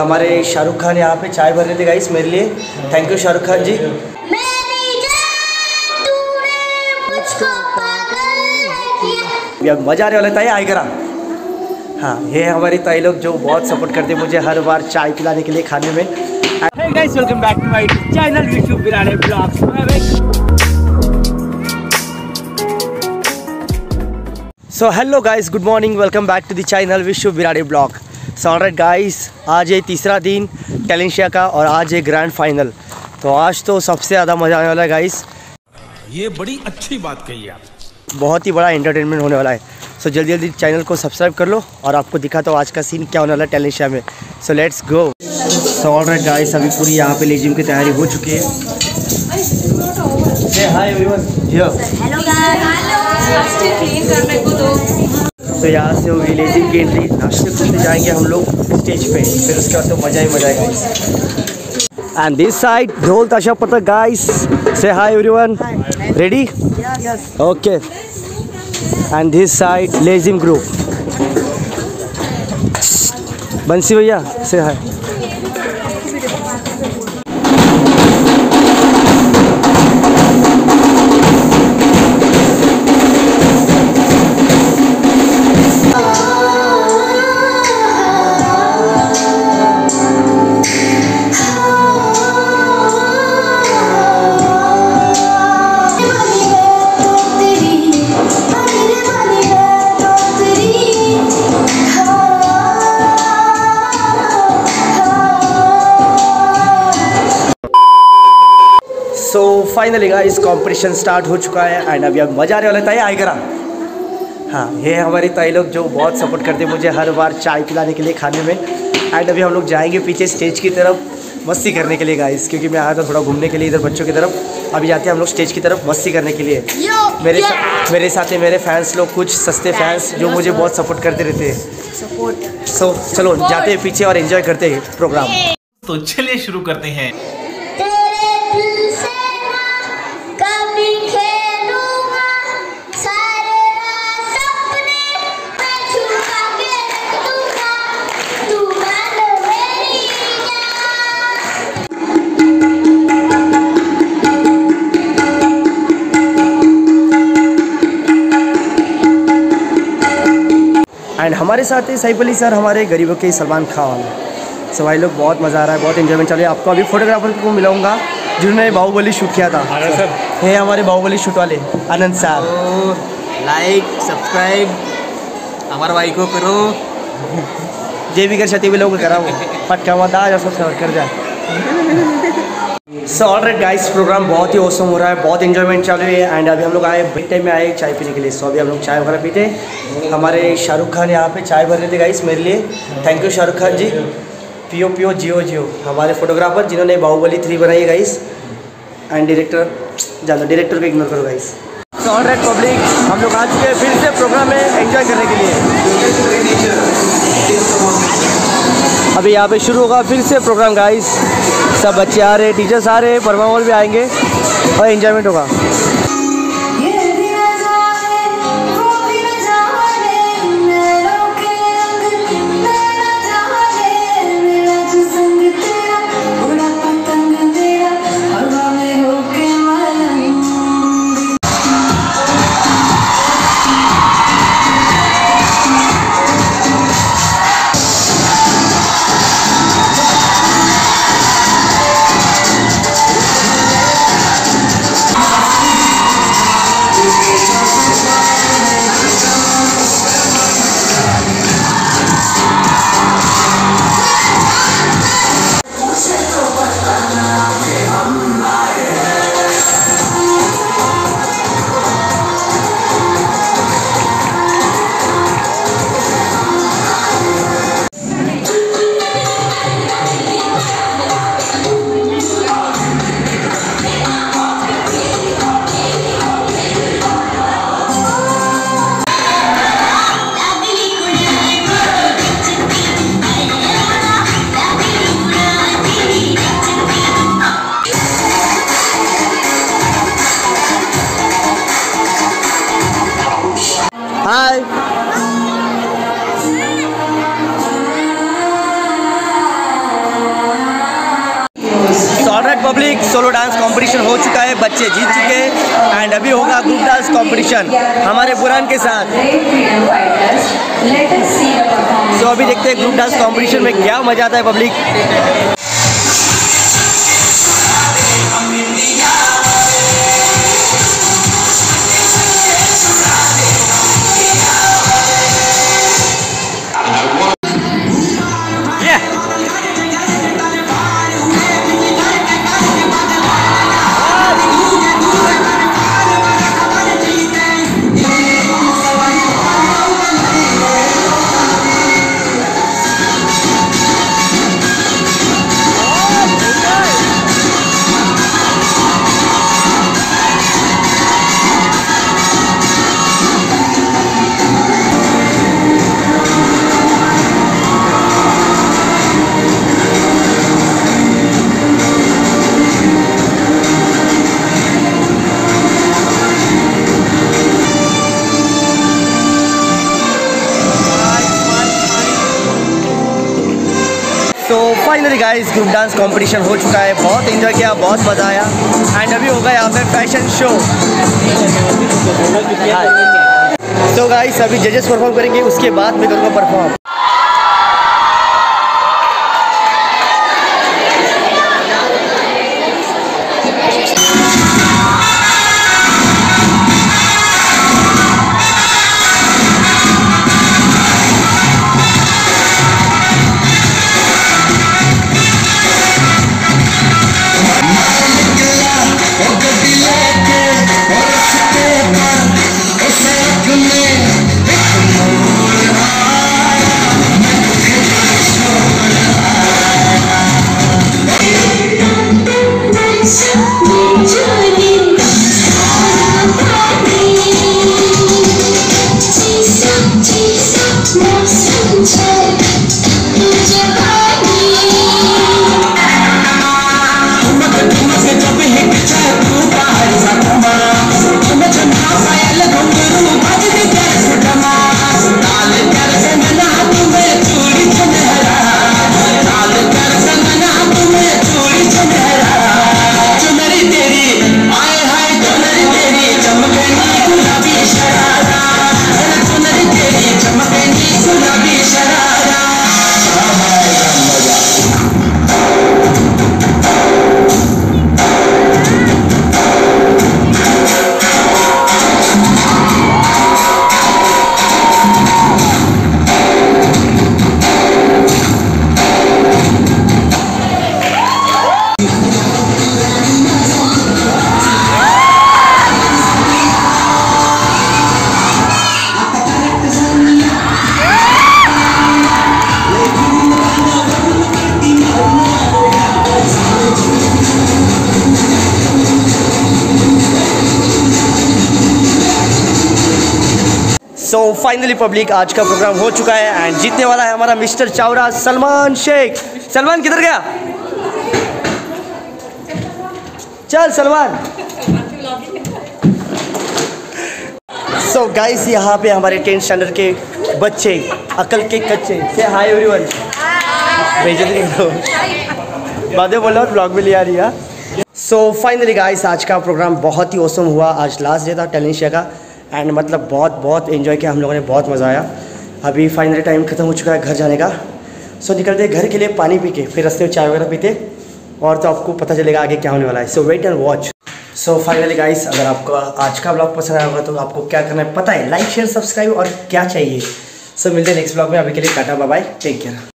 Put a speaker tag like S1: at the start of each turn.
S1: हमारे शाहरुख खान यहाँ पे चाय भर रहे थे गाइस मेरे लिए। Thank you Shahrukh Khan ji.
S2: मेरी जान तूने मुझको पागल किया
S1: ये अब मज़ा आने वाला ताई आए करा। हाँ ये हमारी ताई लोग जो बहुत सपोर्ट करते मुझे हर बार चाय पिलाने के लिए खाने में।
S3: Hey guys,
S1: so hello guys good morning welcome back to the channel Vishwa Biradi blog so alright guys आज है तीसरा दिन टेलेंशिया का और आज है ग्रैंड फाइनल तो आज तो सबसे ज़्यादा मज़ा आने वाला है गाइस
S4: ये बड़ी अच्छी बात कही आप।
S1: बहुत ही बड़ा एंटरटेनमेंट होने वाला है. सो so, जल्दी जल्दी चैनल को सब्सक्राइब कर लो और आपको दिखाता हूँ आज का सीन क्या होने वाला है टेलेंशिया में. So let's go so alright guys अभी पूरी यहाँ पे लेजिम की तैयारी हो चुकी है.
S5: नाश्ते क्लीन करने को दो।
S1: तो यहाँ से होगी लेजिम की एंट्री नाश्ते करते जाएँगे हम लोग स्टेज पे। फिर उसके बाद तो मज़ा ही मज़ा आएगा। एंड दिस साइड ढोल ताशा पता गाइस से hi everyone ready okay and this side lezim group Bansi भैया से hi finally guys competition start हो चुका है एंड अभी अब मज़ा आने वाला है ताई आए करा हाँ ये है हमारी ताई लोग जो बहुत सपोर्ट करते हैं मुझे हर बार चाय पिलाने के लिए खाने में। एंड अभी हम लोग जाएँगे पीछे स्टेज की तरफ़ मस्ती करने के लिए गाइस क्योंकि मैं आया था थोड़ा घूमने के लिए इधर बच्चों की तरफ़। अभी जाते हैं हम लोग स्टेज की तरफ़ मस्ती करने के लिए। मेरे सा, मेरे साथ में मेरे फैंस लोग कुछ सस्ते फैंस जो मुझे बहुत सपोर्ट करते रहते हैं। सपोर्ट सो चलो जाते हैं पीछे और इन्जॉय करते हैं प्रोग्राम
S4: तो चलिए शुरू करते हैं।
S1: एंड हमारे साथ है सैफ अली सर हमारे गरीबों के सलमान खान। सो भाई लोग बहुत मज़ा आ रहा है बहुत इन्जॉयमेंट चल रहा है। आपको अभी फोटोग्राफर को मिलाऊँगा जिन्होंने बाहुबली शूट किया था। है हमारे बाहुबली शूट वाले आनंद सर।
S6: लाइक सब्सक्राइब हमारे भाई को करो।
S1: जे भी कर छती भी लोग करा वो पटका हुआ दाज और सब कर जा। सो ऑलराइट गाइस प्रोग्राम बहुत ही औसम हो रहा है, बहुत इन्जॉयमेंट चल रही है एंड अभी हम लोग आए ब्रेक टाइम में आए चाय पीने के लिए। सो अभी हम लोग चाय वगैरह पीते हमारे शाहरुख खान यहाँ पे चाय भर रहे थे गाइस मेरे लिए। Thank you Shahrukh Khan ji. पियो पियो जियो जियो हमारे फोटोग्राफर जिन्होंने बाहुबली थ्री बनाई है गाइस एंड डायरेक्टर जानो डायरेक्टर को इग्नोर करो गाइस सो ऑलराइट पब्लिक हम लोग आ चुके हैं फिर से प्रोग्राम में एंजॉय करने के लिए। अभी यहाँ पे शुरू होगा फिर से प्रोग्राम गाइस सब बच्चे आ रहे टीचर्स आ रहे मॉल भी आएँगे और इन्जॉयमेंट होगा। सोलो डांस कंपटीशन हो चुका है, बच्चे जीत चुके हैं एंड अभी होगा ग्रुप डांस कंपटीशन हमारे बुरान के साथ। सो अभी देखते हैं ग्रुप डांस कंपटीशन में क्या मज़ा आता है public finally guys group dance competition हो चुका है। बहुत एंजॉय किया बहुत मज़ा आया। एंड अभी होगा यहाँ पे फ़ैशन शो तो गाइस अभी जजेस परफॉर्म करेंगे उसके बाद मैं करूँगा perform Just take so finally public आज का प्रोग्राम हो चुका है एंड जीतने वाला है हमारा मिस्टर चावरा सलमान शेख। सलमान, किधर गया? चल, सलमान। सो गाइस यहाँ पे हमारे टेंथ स्टैंडर्ड के बच्चे, अकल के कच्चे। से हाय एवरीवन भेजे में बोल रहा ब्लॉग में लिया रिया सो फाइनली गाइस आज का प्रोग्राम बहुत ही औसम हुआ। आज लास्ट डे था टैलेंशिया का। एंड मतलब बहुत बहुत इन्जॉय किया हम लोगों ने बहुत मज़ा आया। अभी फाइनली टाइम ख़त्म हो चुका है घर जाने का। सो so, निकलते घर के लिए पानी पी के फिर रस्ते में चाय वगैरह पीते। और तो आपको पता चलेगा आगे क्या होने वाला है। So wait and watch so finally guys अगर आपको आज का ब्लॉग पसंद आया होगा तो आपको क्या करना है पता है? लाइक शेयर सब्सक्राइब और क्या चाहिए। सो so, मिलते हैं नेक्स्ट ब्लॉग में। अभी के लिए टाटा बाय टेक केयर